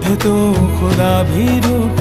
तो खुदा भी रूप